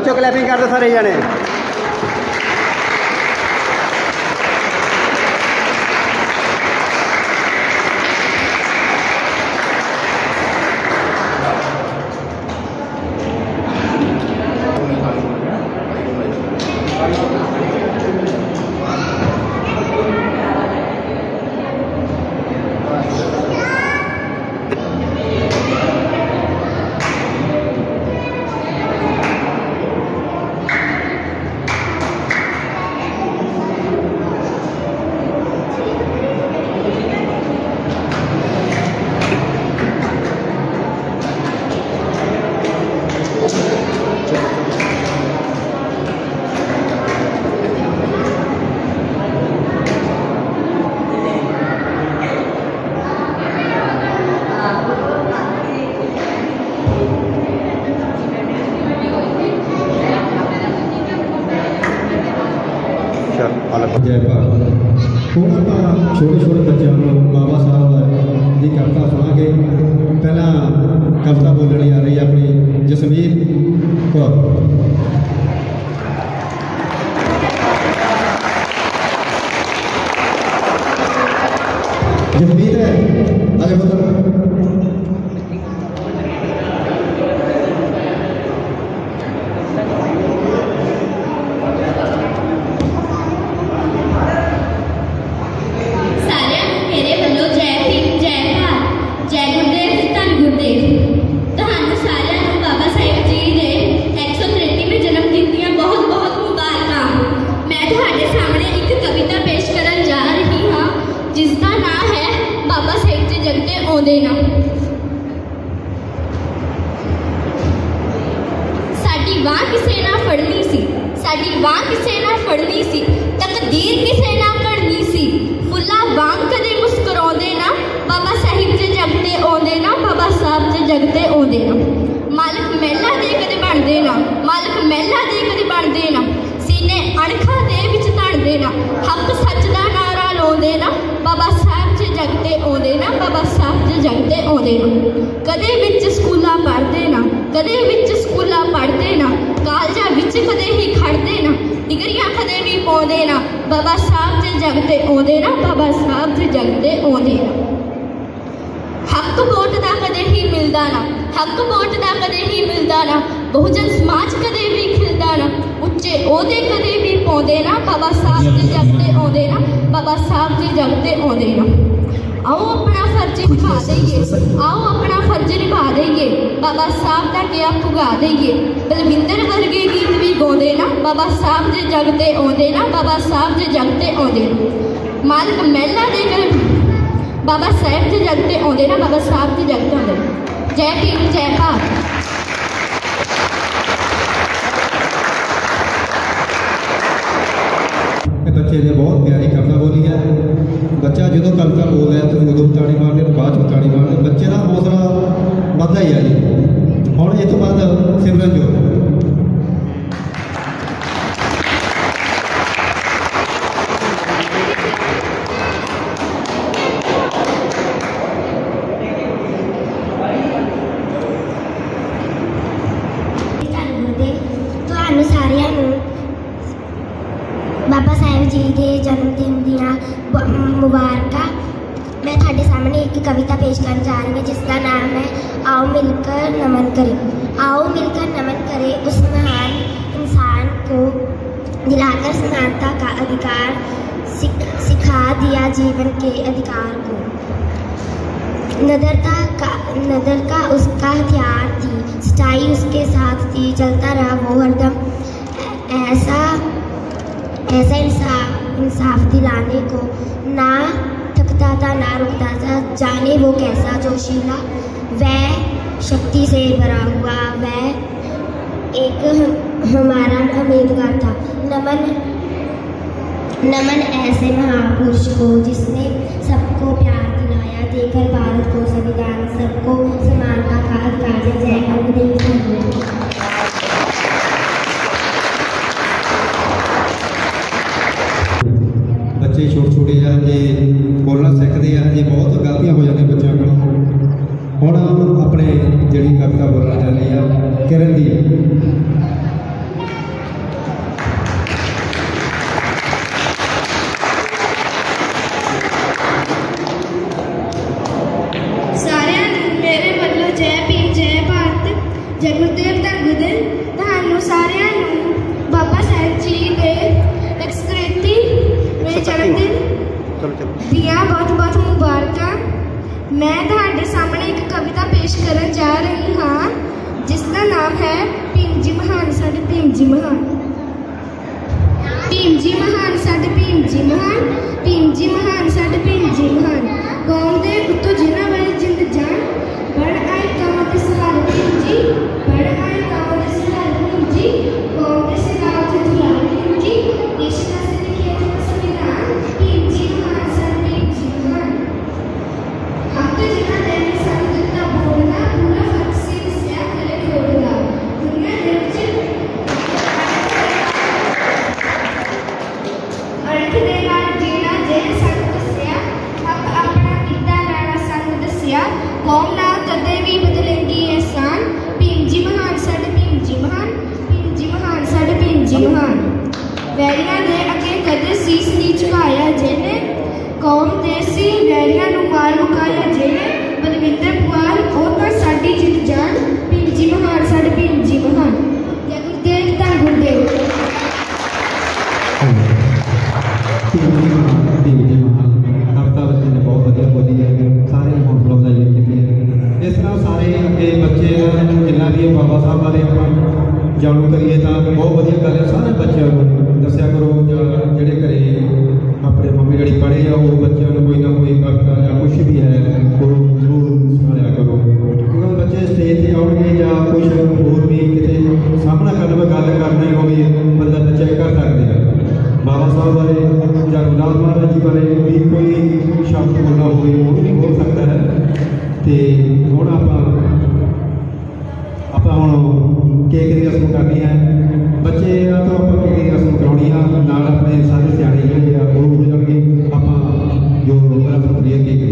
बच्चों क्लैपिंग कर दो सारे जने ਅਲੱਗ ਜੈ ਭਾਰਤ ਹੁਣ ਆਪਾਂ ਛੋਟੇ ਛੋਟੇ ਬੱਚਿਆਂ ਨੂੰ ਬਾਬਾ ਸਾਹਿਬ ਦੀ ਕਵਿਤਾ ਸੁਣਾ ਕੇ ਪਹਿਲਾਂ ਕਵਿਤਾ ਬੋਲਣ ਆ ਰਹੀ ਹੈ ਆਪਣੀ ਜਸਮੀਰ ਕੌਰ ਸਾਡੀ ਬਾਹ ਕਿਸੇ ਨਾ ਫੜਨੀ ਸੀ, ਸਾਡੀ ਬਾਹ ਕਿਸੇ ਨਾ ਫੜਨੀ ਸੀ, ਤਕਦੀਰ ਕਿਸੇ ਨਾ ਘੜਨੀ ਸੀ। ਫੁੱਲਾਂ ਵਾਂਗ ਕਦੇ ਮੁਸਕਰਾਉਂਦੇ ਨਾ, ਬਾਬਾ ਸਾਹਿਬ ਜੇ ਜਗਤੇ ਆਉਂਦੇ ਨਾ, ਬਾਬਾ ਸਾਹਿਬ ਜੇ ਜਗਤੇ ਆਉਂਦੇ ਨਾ। ਮਾਲਕ ਮਹਿਲਾ ਦੇ ਕਦੇ ਬਣਦੇ ਨਾ, ਮਾਲਕ ਮਹਿਲਾ ਦੇ ਕਦੇ ਬਣਦੇ ਨਾ। ਸੀਨੇ ਅਣਖਾਂ ਦੇ ਵਿੱਚ ਧਣਦੇ ਨਾ, ਹੱਕ ਸੱਚ ਦਾ ਨਾਰਾ ਲਾਉਂਦੇ ਨਾ, ਬਾਬਾ ਸਾਹਿਬ ਜੇ ਜਗਤੇ ਆਉਂਦੇ ਨਾ, ਬਾਬਾ ਸਾਹਿਬ ਜੇ ਜਗਤੇ ਆਉਂਦੇ ਨਾ। ਕਦੇ ਵਿੱਚ ਸਕੂਲਾਂ ਪੜ੍ਹਦੇ ਨਾ, ਕਦੇ ਵਿੱਚ ਸਕੂਲ कद ಖಡ್ದೇನ ನಿಗರಿಯ ना ಪೋದೇನ ಬಾಬಾ ಸಾಹಬ್ ಜೆ ಜಗತೆ ಓದೇನ ಬಾಬಾ ಸಾಹಬ್ ಜೆ ಜಗತೆ ಓದೇನ हक वोट का कदे ही मिलता ना, हक वोट का कदे ही मिलता ना, बहुजन समाज कदे भी खिलता ना, उच्चे ओदे कदे भी पौधे ना, बाबा साहब जी जगते ओदे ना, बाबा साहब जी जगते ओदे ना। आओ अपना फ़र्ज़ निभा देंगे आओ अपना फ़र्ज़ निभा देंगे बाबा साहब का क्या भुगा देंगे बलविंदर वर्गे की गोदेना बाबा साहब के जगते आते ना बाबा साहब के जगते आते मालिक महिला जे बाबा साहब के जगते आते ना बाबा साहब के जग आते जय भीम जय भा बच्चे बहुत प्यारी कविता बोली है बच्चा जो कविता बोलता है ताड़ी मारने बाद ताड़ी मारने बच्चे का हौसला बढ़ता ही है जी हम इस बाद सिमरन ਦੇ ਜਨਮ ਦਿਨ ਦੀਆਂ ਬ- ਮੁਬਾਰਕਾਂ ਮੈਂ ਤੁਹਾਡੇ ਸਾਹਮਣੇ ਇੱਕ ਕਵਿਤਾ ਪੇਸ਼ ਕਰਨ ਜਾ ਰਹੀ ਹਾਂ ਜਿਸ ਦਾ ਨਾਮ ਹੈ आओ मिलकर नमन करें आओ मिलकर नमन करें उस महान इंसान को दिलाकर समानता का अधिकार सिख सिखा दिया जीवन के अधिकार को नदरता का नदरता उसका हथियार थी सच्चाई उसके साथ थी चलता रहा वो हरदम ऐ- ऐसा ऐसा इंसाफ इंसाफ दिलाने को ना थकता था, ना रुकता था। जाने वो कैसा जोशीला। वह शक्ति से भरा हुआ, वह एक हमारा उम्मीदवार था। नमन नमन ऐसे महापुरुष को जिसने सबको प्यार दिलाया, देकर भारत को संविधान, सबको समानता का अधिकार दिया जय अंग्रेज़ ਚੁੱਕੇ ਆ ਤੇ ਬੋਲਣਾ ਸਿੱਖਦੇ ਆ ਜੇ ਬਹੁਤ ਗਲਤੀਆਂ ਹੋ ਜਾਂਦੀਆਂ ਬੱਚਿਆਂ ਕੋਲ ਹੁਣ ਆਪਣੇ ਜਿਹੜੀ ਕਵਿਤਾ ਬੋਲਣਾ ਚਾਹੁੰਦੇ ਆ ਕਿਰਨ ਦੀ ਜਗਤਦੇਵ ਦਾ ਗੁਦਰ ਤੁਹਾਨੂੰ ਸਾਰਿਆਂ ਨੂੰ ਬਾਬਾ ਸਾਹਿਬ ਜੀ ਦੇ ਐਕਸਕ੍ਰੀਤੀ ਮੇਰੇ ਜਨਮ ਦਿਨ ਚਲੋ ਚਲੋ ਦੀਆਂ ਬਹੁਤ ਬਹੁਤ ਮੁਬਾਰਕਾਂ ਮੈਂ ਤੁਹਾਡੇ ਸਾਹਮਣੇ ਇੱਕ ਕਵਿਤਾ ਪੇਸ਼ ਕਰਨ ਜਾ ਰਹੀ ਹਾਂ ਜਿਸ ਦਾ ਨਾਮ ਹੈ ਭੀਮ ਜੀ ਮਹਾਨ ਸਾਡੇ ਭੀਮ ਜੀ ਮਹਾਨ ਭੀਮ ਜੀ ਮਹਾਨ ਸਾਡੇ ਭੀਮ ਜੀ ਮਹਾਨ ਭੀਮ ਜੀ ਮਹਾਨ ਸਾਡੇ ਭੀਮ ਜੀ ਮਹਾਨ ਕੌਮ ਦੇ ਉੱਤੋਂ ਜਿਨ੍ਹਾਂ ਵਾਲੀ ਜਿੰਦ ਜਾਨ ਬੜ ਆਏ ਕੌਮ ਦੇ ਸਹਾਰੇ ਭੀਮ ਜੀ ਜਿਨ੍ਹਾਂ ਦੀ ਬਾਬਾ ਸਾਹਿਬ ਬਾਰੇ ਆਪਾਂ ਜਾਣੂ ਕਰੀਏ ਤਾਂ ਬਹੁਤ ਵਧੀਆ ਗੱਲ ਹੈ ਸਾਰੇ ਬੱਚਿਆਂ ਨੂੰ ਦੱਸਿਆ ਕਰੋ ਜਾਂ ਜਿਹੜੇ ਘਰੇ ਆਪਣੇ ਮੰਮੀ ਡੈਡੀ ਪੜ੍ਹੇ ਆ ਉਹ ਬੱਚਿਆਂ ਨੂੰ ਕੋਈ ਨਾ ਕੋਈ ਕਵਿਤਾ ਜਾਂ ਕੁਝ ਵੀ ਹੈ ਉਹ ਕੇਕ ਦੀ ਰਸਮ ਕਰਨੀ ਹੈ ਬੱਚੇ ਆ ਤੋਂ ਆਪਾਂ ਕੇਕ ਦੀ ਰਸਮ ਕਰਾਉਣੀ ਆ ਨਾਲ ਆਪਣੇ ਸਾਰੇ ਸਿਆਣੇ ਜਿਹੜੇ ਆ ਉਹ ਹੋ ਜਾਣਗੇ ਆਪਾਂ ਜੋ ਰਸਮ ਕਰੀਏ ਕੇਕ